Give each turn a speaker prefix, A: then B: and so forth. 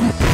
A: Yeah.